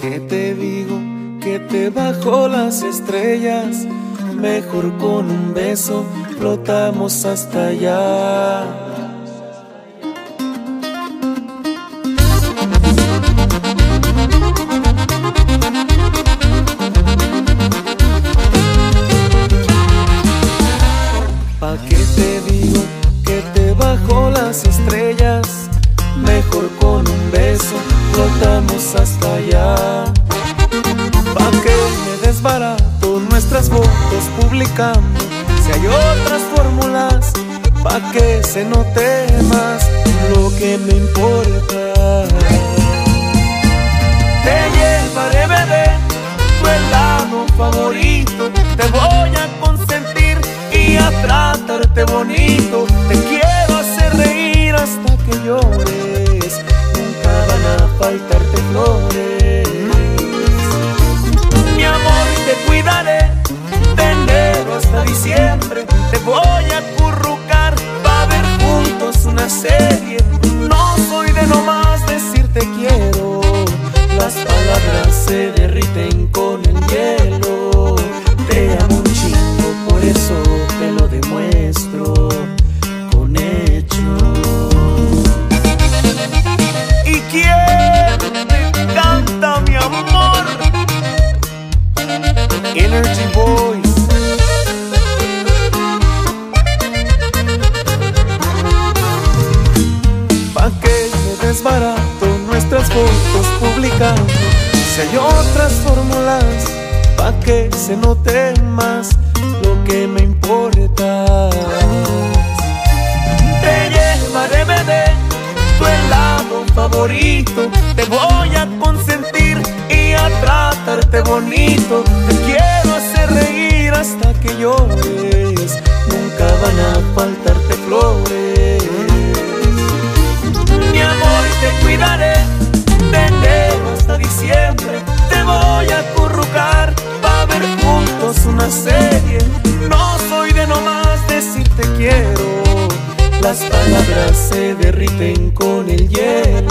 qué te digo que te bajo las estrellas? Mejor con un beso flotamos hasta allá. ¿Pa' qué te digo que te bajo las estrellas? Mejor con un beso flotamos hasta allá. ¿Pa' qué me desbarato nuestras fotos publicando? Si hay otras fórmulas, ¿pa' que se note más lo que me importa? Te llevaré, bebé, tu helado favorito. Te voy a consentir y a tratarte bonito. Te quiero hacer reír hasta que llores. Se derriten con el hielo. Te amo un chingo, por eso te lo demuestro con hechos. ¿Y quién me canta mi amor? Energy Boys. ¿Pa' qué me desbarato nuestras fotos publicando? Si hay otras fórmulas, ¿pa' que se note más lo que me importa? Te llevaré, bebé, tu helado favorito. Te voy a consentir y a tratarte bonito. Te quiero hacer reír hasta que llores. Nunca van a faltarte flores. A acurrucar para ver juntos una serie. No soy de nomás decirte quiero. Las palabras se derriten con el hielo.